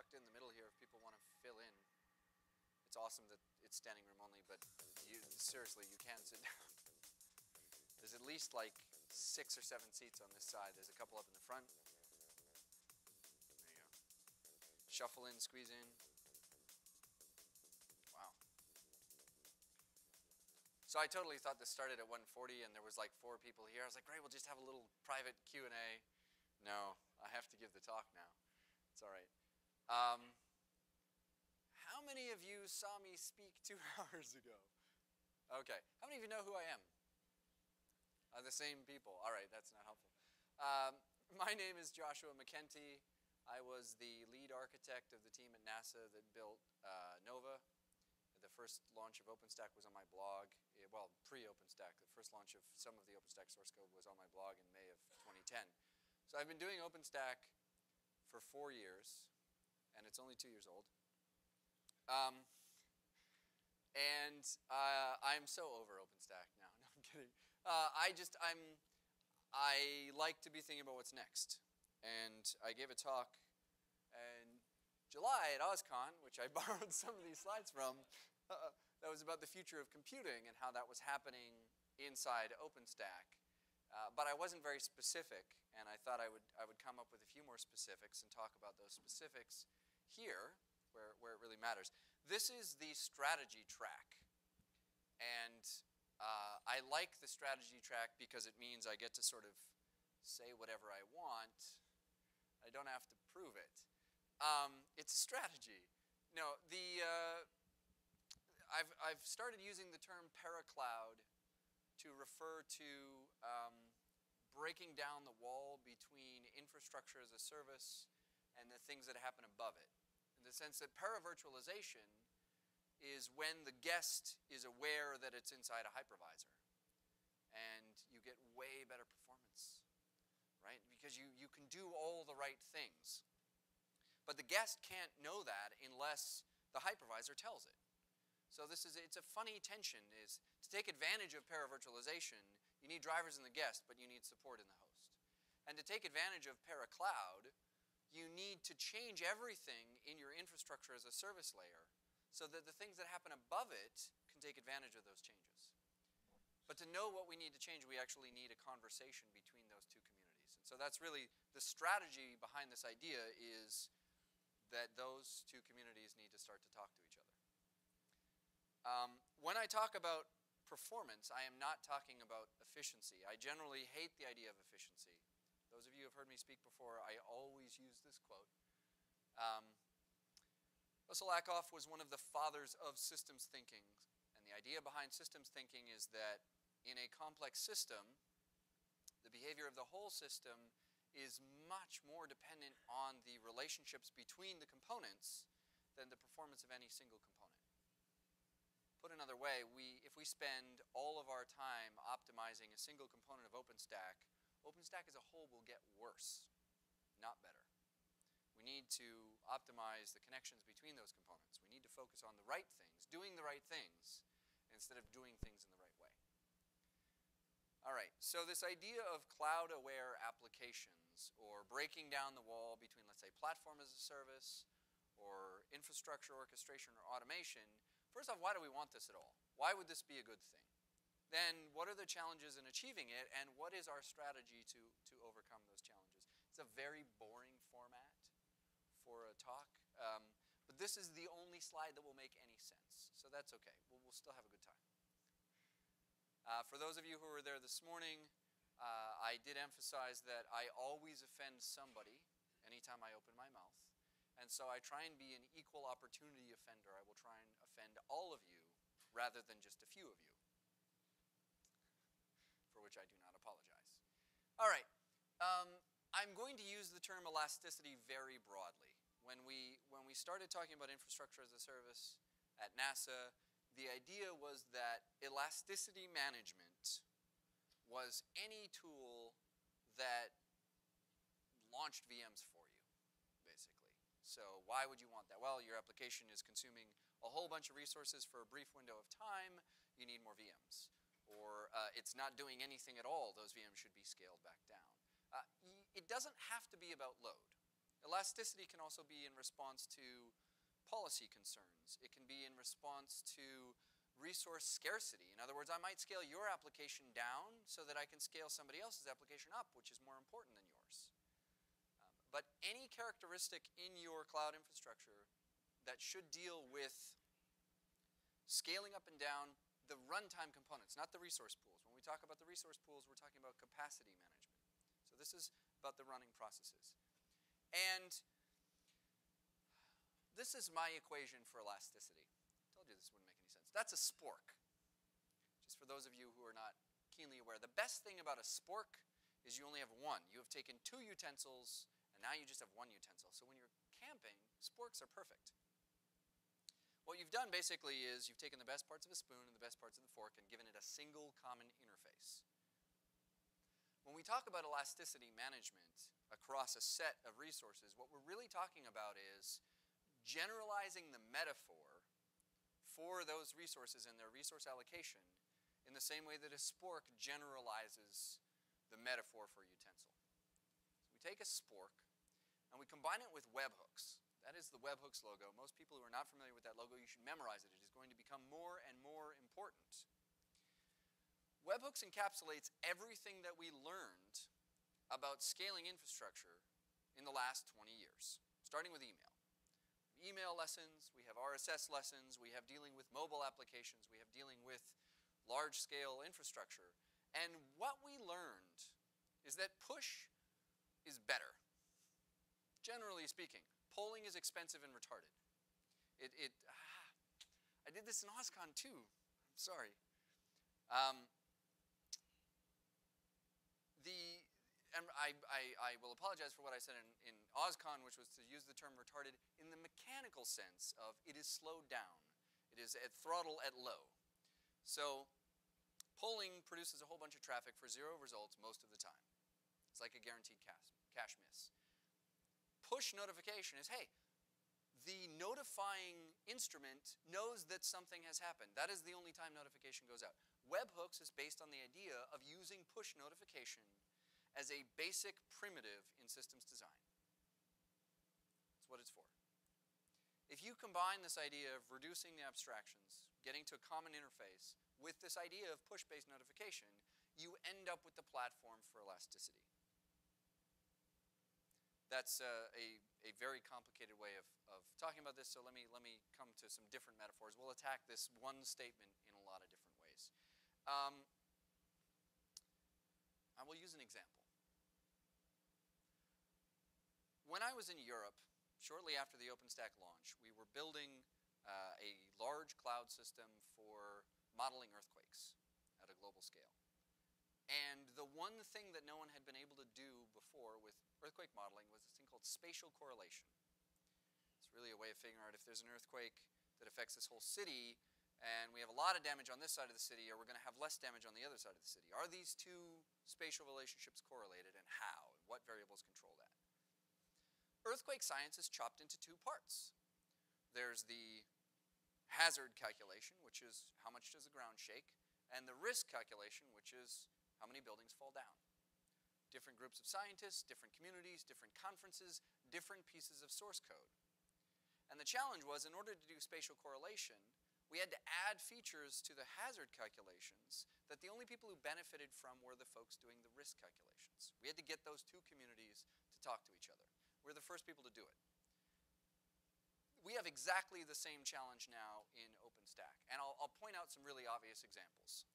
tucked in the middle here if people want to fill in. It's awesome that it's standing room only, but you, seriously, you can sit down. There's at least like six or seven seats on this side. There's a couple up in the front. There you go. Shuffle in, squeeze in. Wow. So I totally thought this started at 1:40 and there was like four people here. I was like, great, we'll just have a little private Q&A. No, I have to give the talk now. Um, how many of you saw me speak two hours ago? Okay. How many of you know who I am? Are the same people? All right, that's not helpful. Um, my name is Joshua McKenty. I was the lead architect of the team at NASA that built uh, NOVA. The first launch of OpenStack was on my blog. Eh, well, pre-OpenStack. The first launch of some of the OpenStack source code was on my blog in May of 2010. So I've been doing OpenStack for four years, and it's only two years old. Um, and uh, I'm so over OpenStack now. No, I'm kidding. Uh, I just I'm I like to be thinking about what's next. And I gave a talk in July at OSCON, which I borrowed some of these slides from. Uh, that was about the future of computing and how that was happening inside OpenStack. Uh, but I wasn't very specific, and I thought I would, I would come up with a few more specifics and talk about those specifics here, where, where it really matters. This is the strategy track. And uh, I like the strategy track because it means I get to sort of say whatever I want. I don't have to prove it. Um, it's a strategy. No, the, uh, I've, I've started using the term paracloud to refer to um, breaking down the wall between infrastructure as a service and the things that happen above it. In the sense that paravirtualization is when the guest is aware that it's inside a hypervisor. And you get way better performance, right? Because you, you can do all the right things. But the guest can't know that unless the hypervisor tells it. So this is it's a funny tension is to take advantage of paravirtualization, you need drivers in the guest, but you need support in the host. And to take advantage of paracloud, you need to change everything in your infrastructure as a service layer so that the things that happen above it can take advantage of those changes. But to know what we need to change, we actually need a conversation between those two communities. And so that's really the strategy behind this idea is that those two communities need to start to talk to each other. Um, when I talk about performance, I am not talking about efficiency. I generally hate the idea of efficiency. Those of you who have heard me speak before, I always use this quote. Um, was one of the fathers of systems thinking. And the idea behind systems thinking is that in a complex system, the behavior of the whole system is much more dependent on the relationships between the components than the performance of any single component. Put another way, we, if we spend all of our time optimizing a single component of OpenStack, OpenStack as a whole will get worse, not better. We need to optimize the connections between those components. We need to focus on the right things, doing the right things, instead of doing things in the right way. All right, so this idea of cloud-aware applications or breaking down the wall between, let's say, platform as a service or infrastructure orchestration or automation First off, why do we want this at all? Why would this be a good thing? Then what are the challenges in achieving it, and what is our strategy to, to overcome those challenges? It's a very boring format for a talk, um, but this is the only slide that will make any sense, so that's okay. We'll, we'll still have a good time. Uh, for those of you who were there this morning, uh, I did emphasize that I always offend somebody anytime I open my mouth. And so I try and be an equal opportunity offender. I will try and offend all of you rather than just a few of you, for which I do not apologize. All right. Um, I'm going to use the term elasticity very broadly. When we, when we started talking about infrastructure as a service at NASA, the idea was that elasticity management was any tool that launched VMs for. So why would you want that? Well, your application is consuming a whole bunch of resources for a brief window of time. You need more VMs. Or uh, it's not doing anything at all. Those VMs should be scaled back down. Uh, it doesn't have to be about load. Elasticity can also be in response to policy concerns. It can be in response to resource scarcity. In other words, I might scale your application down so that I can scale somebody else's application up, which is more important than yours. But any characteristic in your cloud infrastructure that should deal with scaling up and down the runtime components, not the resource pools. When we talk about the resource pools, we're talking about capacity management. So this is about the running processes. And this is my equation for elasticity. I told you this wouldn't make any sense. That's a spork. Just for those of you who are not keenly aware. The best thing about a spork is you only have one. You have taken two utensils, and now you just have one utensil. So when you're camping, sporks are perfect. What you've done basically is you've taken the best parts of a spoon and the best parts of the fork and given it a single common interface. When we talk about elasticity management across a set of resources, what we're really talking about is generalizing the metaphor for those resources and their resource allocation in the same way that a spork generalizes the metaphor for a utensil. So we take a spork and we combine it with webhooks. That is the webhooks logo. Most people who are not familiar with that logo, you should memorize it. It is going to become more and more important. Webhooks encapsulates everything that we learned about scaling infrastructure in the last 20 years, starting with email email lessons, we have RSS lessons, we have dealing with mobile applications, we have dealing with large scale infrastructure. And what we learned is that push is better. Generally speaking, polling is expensive and retarded. It, it ah, I did this in OSCON too. I'm sorry. Um, the I, I, I, will apologize for what I said in, in OSCON, which was to use the term retarded in the mechanical sense of it is slowed down. It is at throttle at low. So polling produces a whole bunch of traffic for zero results most of the time. It's like a guaranteed cache, cache miss. Push notification is, hey, the notifying instrument knows that something has happened. That is the only time notification goes out. Webhooks is based on the idea of using push notification as a basic primitive in systems design. That's what it's for. If you combine this idea of reducing the abstractions, getting to a common interface, with this idea of push-based notification, you end up with the platform for elasticity. That's a, a very complicated way of, of talking about this, so let me, let me come to some different metaphors. We'll attack this one statement in a lot of different ways. Um, I will use an example. When I was in Europe, shortly after the OpenStack launch, we were building uh, a large cloud system for modeling earthquakes at a global scale. And the one thing that no one had been able to do before with earthquake modeling was this thing called spatial correlation. It's really a way of figuring out if there's an earthquake that affects this whole city, and we have a lot of damage on this side of the city, or we're going to have less damage on the other side of the city. Are these two spatial relationships correlated, and how? And what variables control that? Earthquake science is chopped into two parts. There's the hazard calculation, which is how much does the ground shake, and the risk calculation, which is how many buildings fall down. Different groups of scientists, different communities, different conferences, different pieces of source code. And the challenge was, in order to do spatial correlation, we had to add features to the hazard calculations that the only people who benefited from were the folks doing the risk calculations. We had to get those two communities to talk to each other. We're the first people to do it. We have exactly the same challenge now in OpenStack, and I'll, I'll point out some really obvious examples.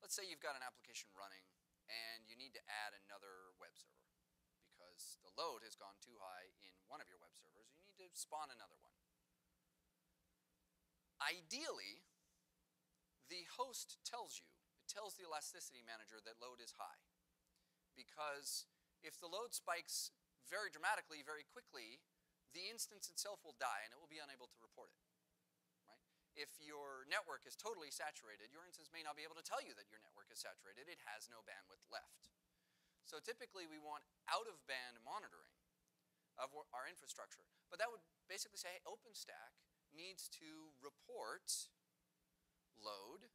Let's say you've got an application running and you need to add another web server because the load has gone too high in one of your web servers. You need to spawn another one. Ideally, the host tells you, it tells the elasticity manager that load is high because if the load spikes very dramatically, very quickly, the instance itself will die and it will be unable to report it. If your network is totally saturated, your instance may not be able to tell you that your network is saturated. It has no bandwidth left. So typically we want out-of-band monitoring of our infrastructure. But that would basically say, hey, OpenStack needs to report load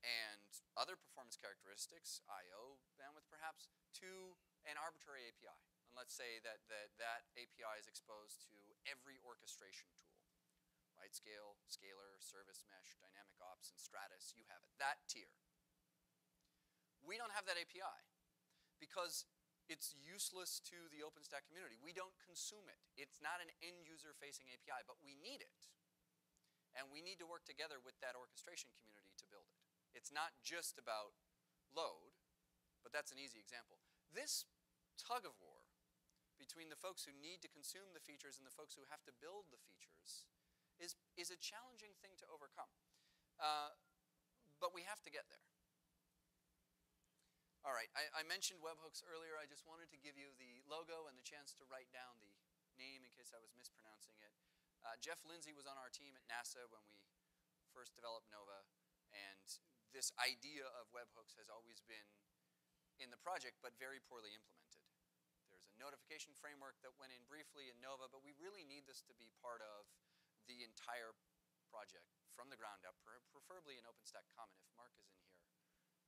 and other performance characteristics, I.O. bandwidth perhaps, to an arbitrary API, And let's say that, that that API is exposed to every orchestration tool. RightScale, Scalr, Service Mesh, Dynamic Ops, and Stratus, you have it. That tier. We don't have that API because it's useless to the OpenStack community. We don't consume it. It's not an end user facing API, but we need it. And we need to work together with that orchestration community to build it. It's not just about load, but that's an easy example. This tug of war between the folks who need to consume the features and the folks who have to build the features is, is a challenging thing to overcome. Uh, but we have to get there. All right, I, I, mentioned webhooks earlier. I just wanted to give you the logo and the chance to write down the name in case I was mispronouncing it. Uh, Jeff Lindsay was on our team at NASA when we first developed Nova, and this idea of webhooks has always been in the project, but very poorly implemented. There's a notification framework that went in briefly in Nova, but we really need this to be part of the entire project from the ground up, preferably in OpenStack Common. If Mark is in here,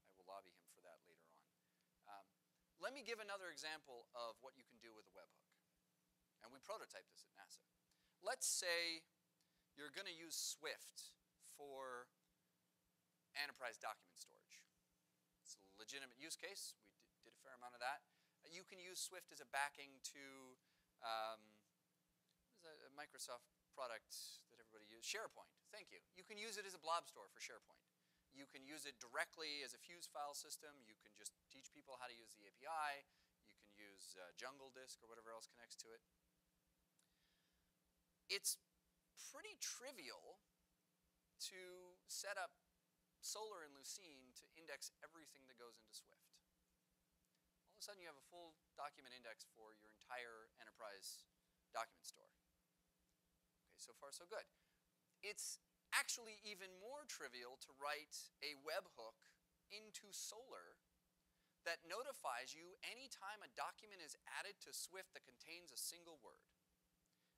I will lobby him for that later on. Um, let me give another example of what you can do with a webhook. And we prototyped this at NASA. Let's say you're going to use Swift for enterprise document storage. It's a legitimate use case. We did a fair amount of that. You can use Swift as a backing to um, a Microsoft product that everybody uses? SharePoint. Thank you. You can use it as a blob store for SharePoint. You can use it directly as a fuse file system. You can just teach people how to use the API. You can use uh, Jungle Disk or whatever else connects to it it's pretty trivial to set up Solr and Lucene to index everything that goes into Swift. All of a sudden you have a full document index for your entire enterprise document store. So far so good. It's actually even more trivial to write a webhook into Solr that notifies you anytime a document is added to Swift that contains a single word.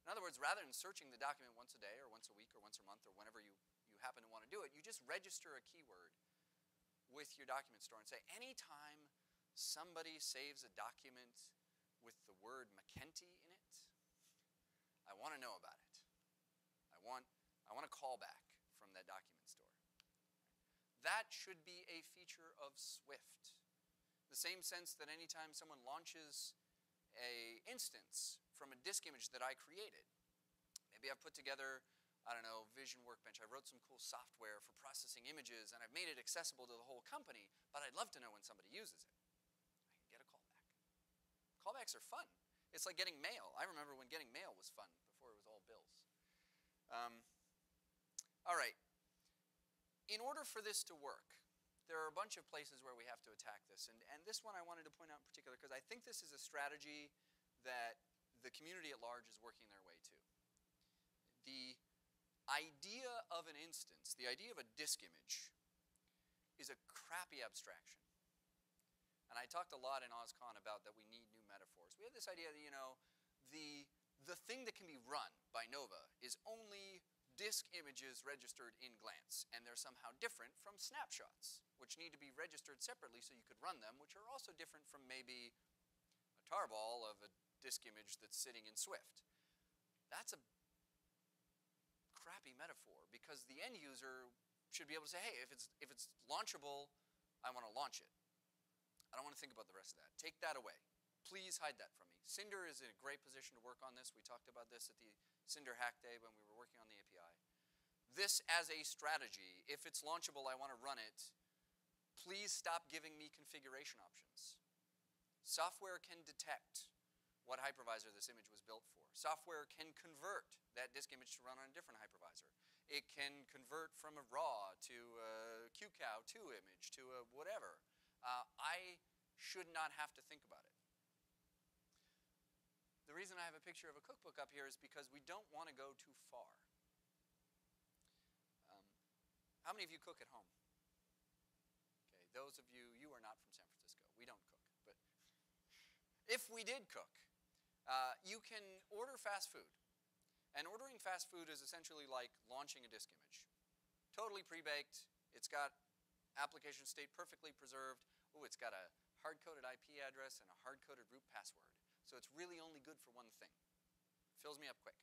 In other words, rather than searching the document once a day or once a week or once a month or whenever you, you happen to want to do it, you just register a keyword with your document store and say, anytime somebody saves a document with the word McKenty in it, I want to know about it. I want, I want a callback from that document store. That should be a feature of Swift. The same sense that anytime someone launches a instance from a disk image that I created. Maybe I've put together, I don't know, Vision Workbench. I wrote some cool software for processing images and I've made it accessible to the whole company, but I'd love to know when somebody uses it. I can get a callback. Callbacks are fun. It's like getting mail. I remember when getting mail was fun before it was all bills. Um, all right. In order for this to work, there are a bunch of places where we have to attack this. And, and this one I wanted to point out in particular because I think this is a strategy that the community at large is working their way to. The idea of an instance, the idea of a disk image, is a crappy abstraction. And I talked a lot in OSCON about that we need new metaphors. We have this idea that, you know, the, the thing that can be run by Nova is only disk images registered in Glance, and they're somehow different from snapshots, which need to be registered separately so you could run them, which are also different from maybe a tarball of a disk image that's sitting in Swift. That's a crappy metaphor because the end user should be able to say, hey, if it's, if it's launchable, I want to launch it. I don't want to think about the rest of that. Take that away. Please hide that from me. Cinder is in a great position to work on this. We talked about this at the Cinder Hack Day when we were working on the API. This as a strategy, if it's launchable, I want to run it, please stop giving me configuration options. Software can detect what hypervisor this image was built for. Software can convert that disk image to run on a different hypervisor. It can convert from a raw to a QCOW2 image to a whatever. Uh, I should not have to think about it. The reason I have a picture of a cookbook up here is because we don't want to go too far. Um, how many of you cook at home? Okay, those of you, you are not from San Francisco. We don't cook. But if we did cook, uh, you can order fast food. And ordering fast food is essentially like launching a disk image. Totally pre-baked. It's got application state perfectly preserved. Oh, it's got a hard-coded IP address and a hard-coded root password. So it's really only good for one thing. Fills me up quick.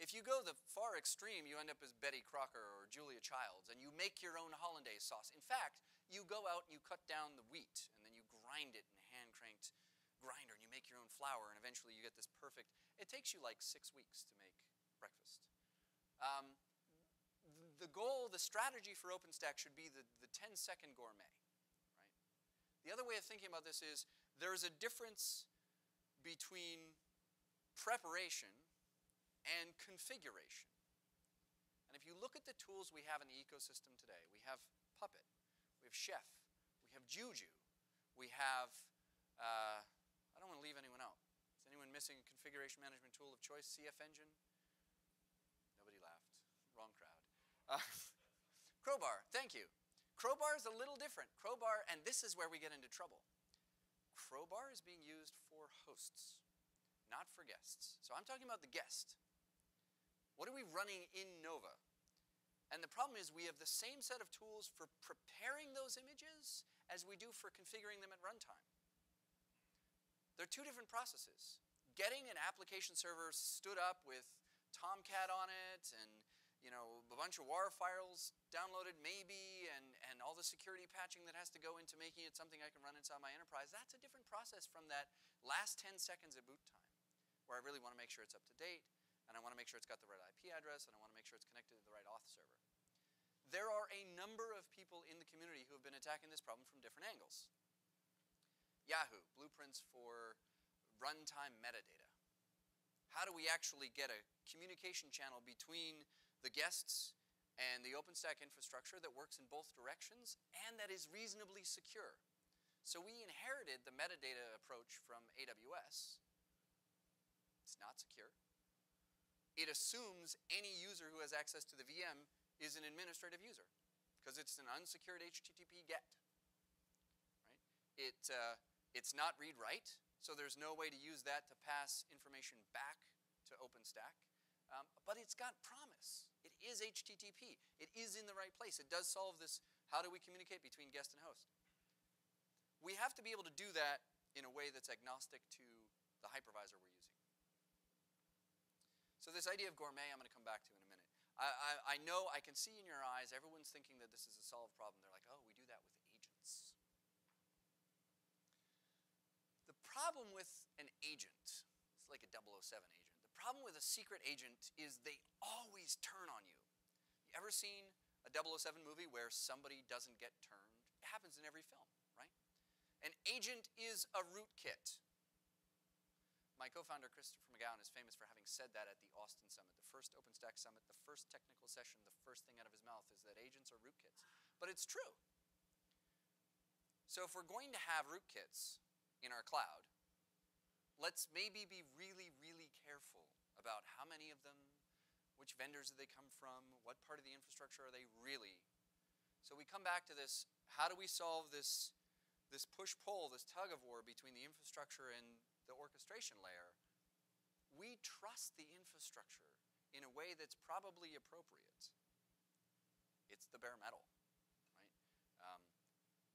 If you go the far extreme, you end up as Betty Crocker or Julia Childs, and you make your own hollandaise sauce. In fact, you go out and you cut down the wheat, and then you grind it in a hand cranked grinder, and you make your own flour, and eventually you get this perfect. It takes you like six weeks to make breakfast. Um, the goal, the strategy for OpenStack should be the, the 10 second gourmet, right? The other way of thinking about this is there's a difference between preparation and configuration. And if you look at the tools we have in the ecosystem today, we have Puppet, we have Chef, we have Juju, we have, uh, I don't want to leave anyone out. Is anyone missing a configuration management tool of choice? CFEngine? Nobody laughed. Wrong crowd. Uh, Crowbar, thank you. Crowbar is a little different. Crowbar, and this is where we get into trouble. Crowbar is being used for hosts, not for guests. So I'm talking about the guest. What are we running in Nova? And the problem is we have the same set of tools for preparing those images as we do for configuring them at runtime. They're two different processes. Getting an application server stood up with Tomcat on it and you know, a bunch of WAR files downloaded maybe and, the security patching that has to go into making it something I can run inside my enterprise, that's a different process from that last 10 seconds of boot time where I really want to make sure it's up to date and I want to make sure it's got the right IP address and I want to make sure it's connected to the right auth server. There are a number of people in the community who have been attacking this problem from different angles. Yahoo, blueprints for runtime metadata. How do we actually get a communication channel between the guests and the OpenStack infrastructure that works in both directions and that is reasonably secure. So we inherited the metadata approach from AWS. It's not secure. It assumes any user who has access to the VM is an administrative user because it's an unsecured HTTP GET. Right? It, uh, it's not read-write, so there's no way to use that to pass information back to OpenStack. Um, but it's got promise. Is HTTP. It is in the right place. It does solve this how do we communicate between guest and host. We have to be able to do that in a way that's agnostic to the hypervisor we're using. So this idea of gourmet I'm going to come back to in a minute. I, I, I know, I can see in your eyes, everyone's thinking that this is a solved problem. They're like, oh, we do that with agents. The problem with an agent, it's like a 007 agent problem with a secret agent is they always turn on you. You ever seen a 007 movie where somebody doesn't get turned? It happens in every film, right? An agent is a rootkit. My co-founder Christopher MacGown is famous for having said that at the Austin Summit, the first OpenStack Summit, the first technical session, the first thing out of his mouth is that agents are rootkits. But it's true. So if we're going to have rootkits in our cloud, let's maybe be really, really careful about how many of them, which vendors do they come from, what part of the infrastructure are they really. So we come back to this, how do we solve this, this push-pull, this tug-of-war between the infrastructure and the orchestration layer? We trust the infrastructure in a way that's probably appropriate. It's the bare metal, right? Um,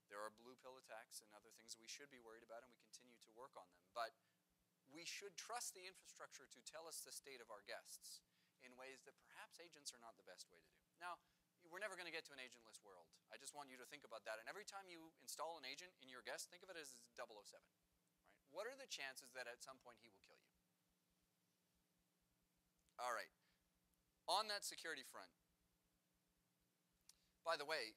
there are blue pill attacks and other things we should be worried about, and we continue to work on them. But we should trust the infrastructure to tell us the state of our guests in ways that perhaps agents are not the best way to do. Now, we're never going to get to an agentless world. I just want you to think about that. And every time you install an agent in your guest, think of it as 007. Right? What are the chances that at some point he will kill you? All right. On that security front, by the way,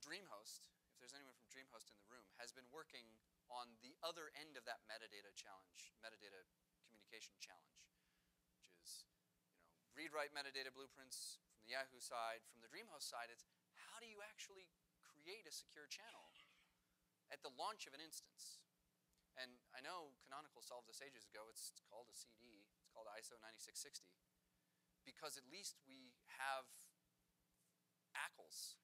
DreamHost, if there's anyone from DreamHost in the room, has been working on the other end of that metadata challenge, metadata communication challenge, which is you know, read-write metadata blueprints from the Yahoo side. From the DreamHost side, it's how do you actually create a secure channel at the launch of an instance? And I know Canonical solved this ages ago. It's, called a CD. It's called ISO 9660. Because at least we have ACLs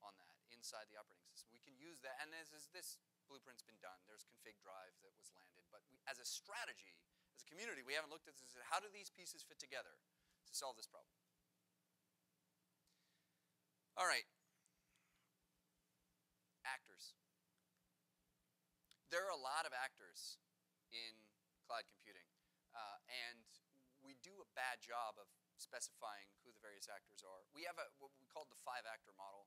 on that inside the operating system. We can use that, and this is this blueprint's been done. There's config drive that was landed. But we, as a strategy, as a community, we haven't looked at this. How do these pieces fit together to solve this problem? All right. Actors. There are a lot of actors in cloud computing. Uh, and we do a bad job of specifying who the various actors are. We have a, what we call the five actor model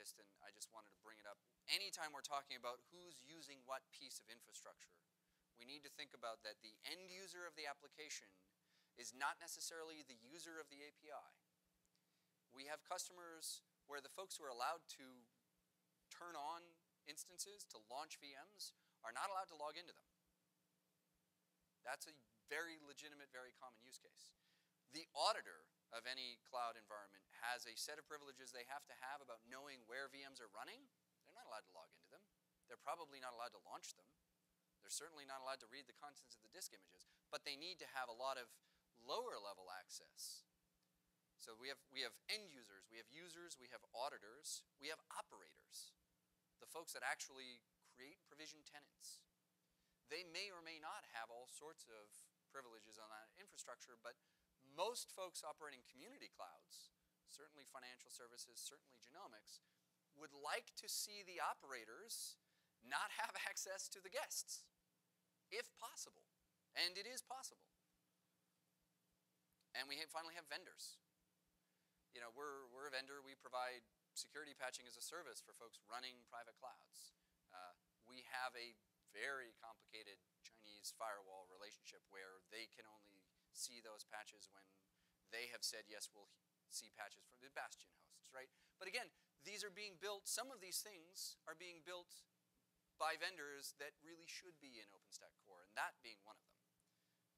Piston. I just wanted to bring it up. Anytime we're talking about who's using what piece of infrastructure, we need to think about that the end user of the application is not necessarily the user of the API. We have customers where the folks who are allowed to turn on instances, to launch VMs, are not allowed to log into them. That's a very legitimate, very common use case. The auditor of any cloud environment has a set of privileges they have to have about knowing where VMs are running. They're not allowed to log into them. They're probably not allowed to launch them. They're certainly not allowed to read the contents of the disk images, but they need to have a lot of lower level access. So we have, we have end users, we have users, we have auditors, we have operators, the folks that actually create provision tenants. They may or may not have all sorts of privileges on that infrastructure, but most folks operating community clouds, certainly financial services, certainly genomics, would like to see the operators not have access to the guests, if possible. And it is possible. And we have finally have vendors. You know, we're, we're a vendor. We provide security patching as a service for folks running private clouds. Uh, we have a very complicated Chinese firewall relationship where they can only see those patches when they have said, yes, we'll see patches from the Bastion hosts, right? But again, these are being built, some of these things are being built by vendors that really should be in OpenStack Core, and that being one of them.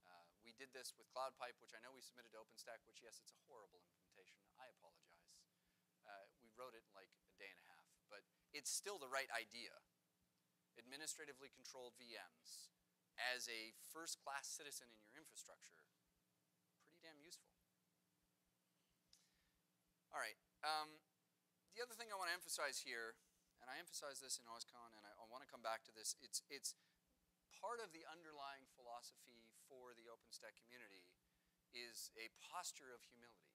Uh, we did this with CloudPipe, which I know we submitted to OpenStack, which, yes, it's a horrible implementation. I apologize. Uh, we wrote it in like a day and a half, but it's still the right idea. Administratively controlled VMs as a first-class citizen in your infrastructure, damn useful. All right. Um, the other thing I want to emphasize here, and I emphasize this in OSCON, and I, I want to come back to this, it's, it's part of the underlying philosophy for the OpenStack community is a posture of humility.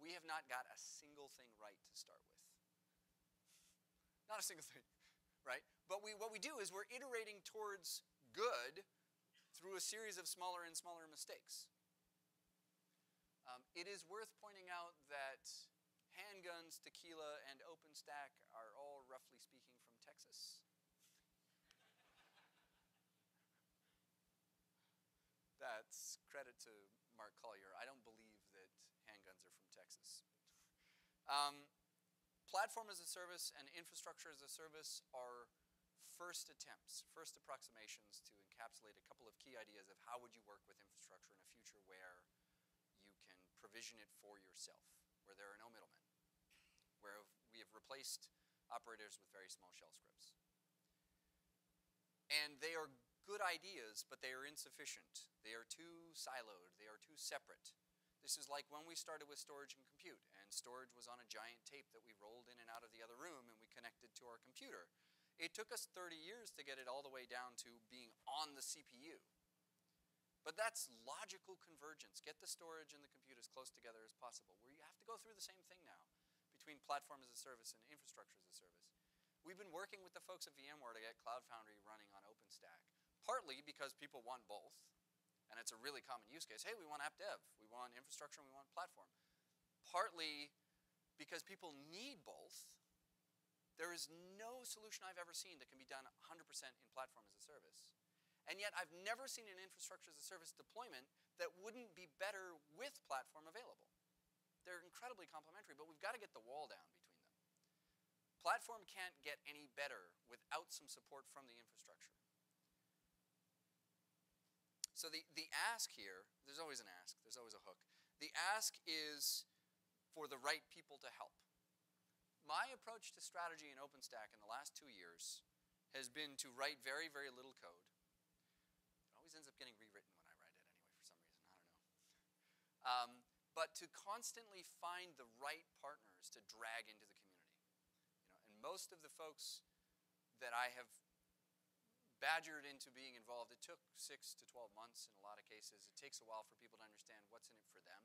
We have not got a single thing right to start with. Not a single thing, right? But we, what we do is we're iterating towards good through a series of smaller and smaller mistakes. Um, it is worth pointing out that handguns, tequila, and OpenStack are all, roughly speaking, from Texas. That's credit to Mark Collier. I don't believe that handguns are from Texas. Um, platform as a service and infrastructure as a service are first attempts, first approximations to encapsulate a couple of key ideas of how would you work with infrastructure in a future where provision it for yourself, where there are no middlemen, where we have replaced operators with very small shell scripts. And they are good ideas, but they are insufficient. They are too siloed, they are too separate. This is like when we started with storage and compute, and storage was on a giant tape that we rolled in and out of the other room and we connected to our computer. It took us 30 years to get it all the way down to being on the CPU. But that's logical convergence. Get the storage and the compute as close together as possible. Where you have to go through the same thing now between platform as a service and infrastructure as a service. We've been working with the folks at VMware to get Cloud Foundry running on OpenStack, partly because people want both, and it's a really common use case. Hey, we want app dev, we want infrastructure, and we want platform. Partly because people need both. There is no solution I've ever seen that can be done 100% in platform as a service. And yet I've never seen an infrastructure as a service deployment that wouldn't be better with platform available. They're incredibly complementary, but we've got to get the wall down between them. Platform can't get any better without some support from the infrastructure. So the, the ask here, there's always an ask, there's always a hook. The ask is for the right people to help. My approach to strategy in OpenStack in the last two years has been to write very, very little code. Always ends up getting rewritten when I write it anyway, for some reason. I don't know. Um, but to constantly find the right partners to drag into the community You know, And most of the folks that I have badgered into being involved, it took six to 12 months in a lot of cases. It takes a while for people to understand what's in it for them.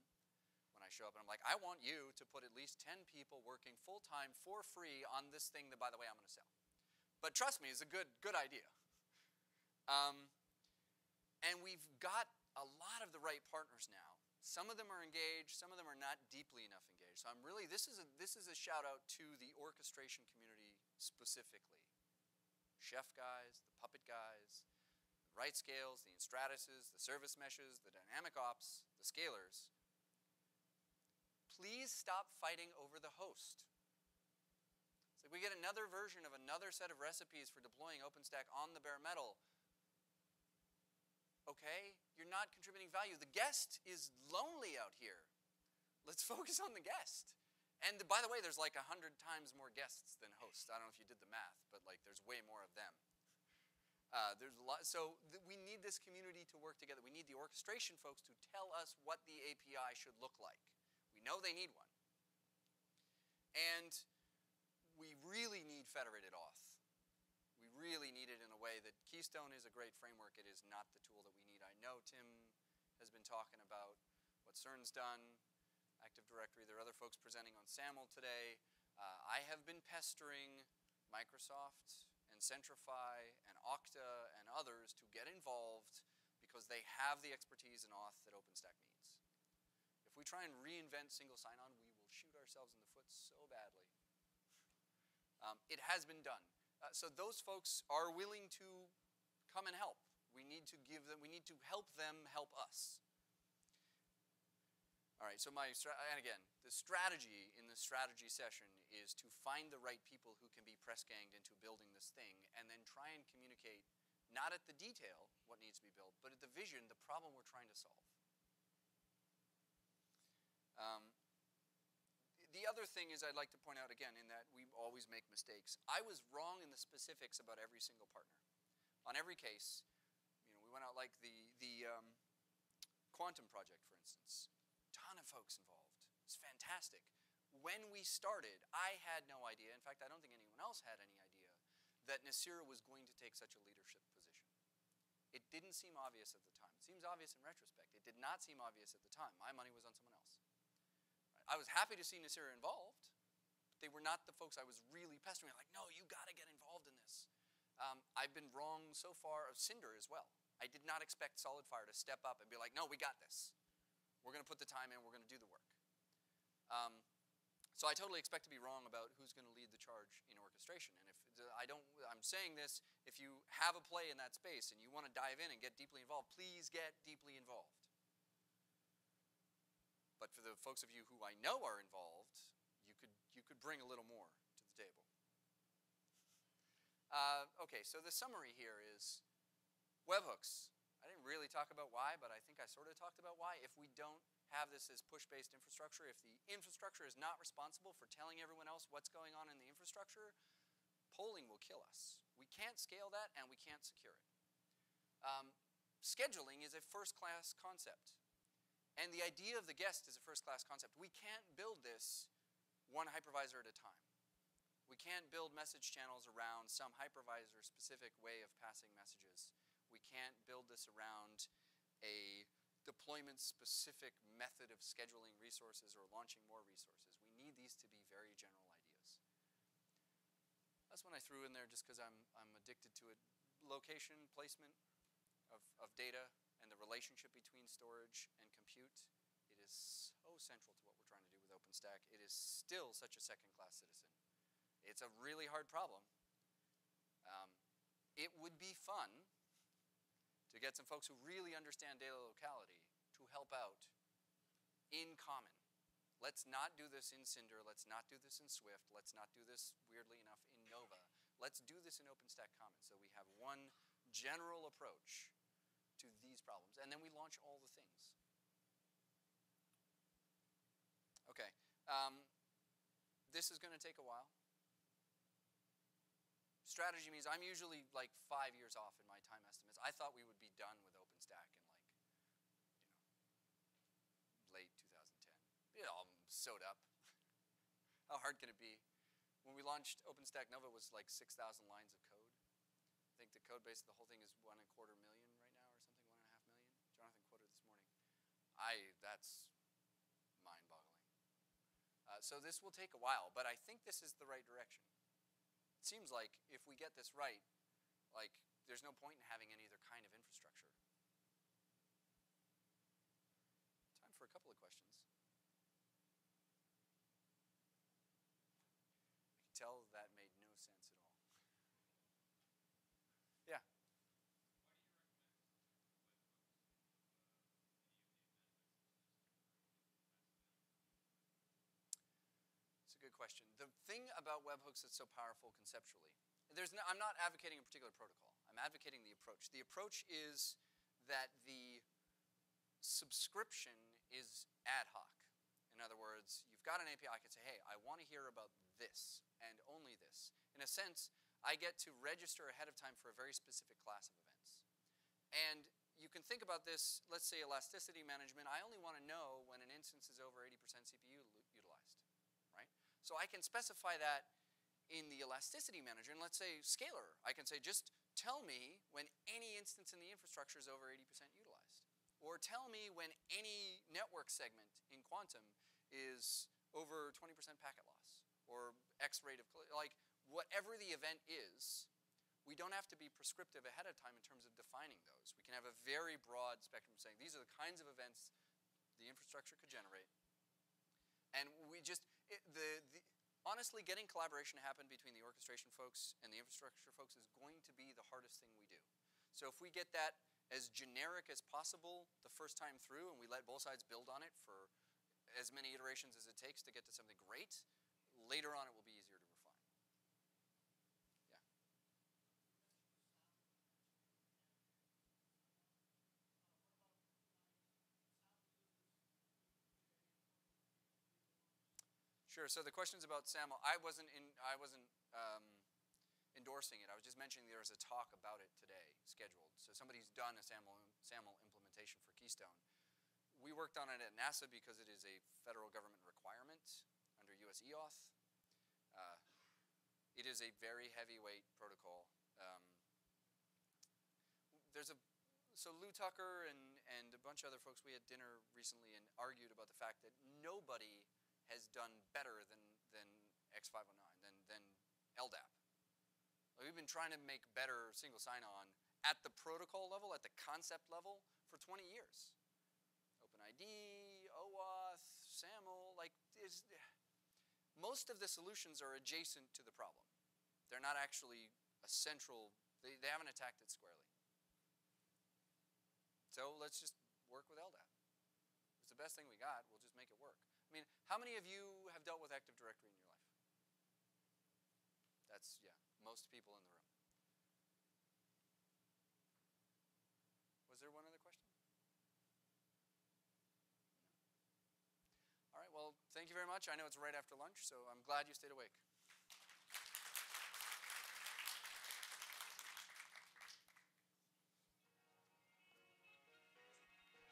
When I show up and I'm like, I want you to put at least 10 people working full time for free on this thing that, by the way, I'm going to sell. But trust me, it's a good, good idea. Um, we've got a lot of the right partners now. Some of them are engaged, some of them are not deeply enough engaged. So I'm really this is a this is a shout out to the orchestration community specifically. Chef guys, the puppet guys, the right scales, the enStratuses, the service meshes, the dynamic ops, the scalers. Please stop fighting over the host. Like we get another version of another set of recipes for deploying OpenStack on the bare metal okay? You're not contributing value. The guest is lonely out here. Let's focus on the guest. And by the way, there's like a hundred times more guests than hosts. I don't know if you did the math, but like there's way more of them. Uh, there's a lot. So we need this community to work together. We need the orchestration folks to tell us what the API should look like. We know they need one. And we really need federated auth really need it in a way that Keystone is a great framework. It is not the tool that we need. I know Tim has been talking about what CERN's done, Active Directory. There are other folks presenting on SAML today. Uh, I have been pestering Microsoft and Centrify and Okta and others to get involved because they have the expertise in auth that OpenStack needs. If we try and reinvent single sign-on, we will shoot ourselves in the foot so badly. Um, it has been done. Uh, so those folks are willing to come and help. We need to give them, we need to help them help us. All right, so my, and again, the strategy in the strategy session is to find the right people who can be press ganged into building this thing and then try and communicate not at the detail, what needs to be built, but at the vision, the problem we're trying to solve. Um, the other thing is I'd like to point out again in that we always make mistakes. I was wrong in the specifics about every single partner. On every case, you know, we went out like the, the um, quantum project, for instance. Ton of folks involved. It's fantastic. When we started, I had no idea. In fact, I don't think anyone else had any idea that Nicira was going to take such a leadership position. It didn't seem obvious at the time. It seems obvious in retrospect. It did not seem obvious at the time. My money was on someone else. I was happy to see Nicira involved. But they were not the folks I was really pestering. I'm Like, no, you got to get involved in this. Um, I've been wrong so far of Cinder as well. I did not expect SolidFire to step up and be like, no, we got this. We're going to put the time in. We're going to do the work. Um, so I totally expect to be wrong about who's going to lead the charge in orchestration. And if I don't, I'm saying this, if you have a play in that space and you want to dive in and get deeply involved, please get deeply involved. But for the folks of you who I know are involved, you could, you could bring a little more to the table. Uh, okay, so the summary here is webhooks. I didn't really talk about why, but I think I sort of talked about why. If we don't have this as push-based infrastructure, if the infrastructure is not responsible for telling everyone else what's going on in the infrastructure, polling will kill us. We can't scale that and we can't secure it. Um, scheduling is a first-class concept. And the idea of the guest is a first class concept. We can't build this one hypervisor at a time. We can't build message channels around some hypervisor specific way of passing messages. We can't build this around a deployment specific method of scheduling resources or launching more resources. We need these to be very general ideas. That's one I threw in there just because I'm, I'm addicted to it. Location, placement of, of data, relationship between storage and compute, it is so central to what we're trying to do with OpenStack. It is still such a second-class citizen. It's a really hard problem. Um, it would be fun to get some folks who really understand data locality to help out in common. Let's not do this in Cinder. Let's not do this in Swift. Let's not do this, weirdly enough, in Nova. Let's do this in OpenStack Commons so we have one general approach to these problems. And then we launch all the things. Okay. Um, this is going to take a while. Strategy means I'm usually like five years off in my time estimates. I thought we would be done with OpenStack in like, you know, late 2010. You know, I'm sewed up. How hard can it be? When we launched OpenStack Nova, it was like 6,000 lines of code. I think the code base of the whole thing is one and a quarter million I, that's mind boggling. Uh, so this will take a while, but I think this is the right direction. It seems like if we get this right, like there's no point in having any other kind of infrastructure. Time for a couple of questions. I can tell that good question. The thing about webhooks that's so powerful conceptually, there's no, I'm not advocating a particular protocol. I'm advocating the approach. The approach is that the subscription is ad hoc. In other words, you've got an API, I can say, hey, I want to hear about this and only this. In a sense, I get to register ahead of time for a very specific class of events. And you can think about this, let's say elasticity management, I only want to know when an instance is over 80% CPU? So I can specify that in the elasticity manager, and let's say Scalr, I can say just tell me when any instance in the infrastructure is over 80% utilized. Or tell me when any network segment in quantum is over 20% packet loss or X rate of, like whatever the event is, we don't have to be prescriptive ahead of time in terms of defining those. We can have a very broad spectrum saying these are the kinds of events the infrastructure could generate. And we just, it, the, the, honestly, getting collaboration to happen between the orchestration folks and the infrastructure folks is going to be the hardest thing we do. So if we get that as generic as possible the first time through and we let both sides build on it for as many iterations as it takes to get to something great, later on it will be easier to refine. Yeah. Sure. So the questions about SAML, I wasn't in. I wasn't um, endorsing it. I was just mentioning there was a talk about it today scheduled. So somebody's done a SAML, SAML implementation for Keystone. We worked on it at NASA because it is a federal government requirement under US EOTH. Uh, it is a very heavyweight protocol. Um, there's a so Lew Tucker and, and a bunch of other folks, we had dinner recently and argued about the fact that nobody has done better than, than X509, than, than LDAP. We've been trying to make better single sign-on at the protocol level, at the concept level, for 20 years. OpenID, OAuth, SAML, like, is, most of the solutions are adjacent to the problem. They're not actually a central, they, they haven't attacked it squarely. So let's just work with LDAP. It's the best thing we got, we'll just make it work. I mean, how many of you have dealt with Active Directory in your life? That's, yeah, most people in the room. Was there one other question? No. All right, well, thank you very much. I know it's right after lunch, so I'm glad you stayed awake.